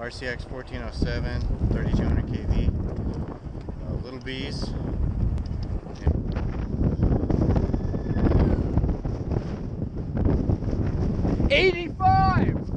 RCX 1407, 3200 kV. Uh, little bees. Eighty-five.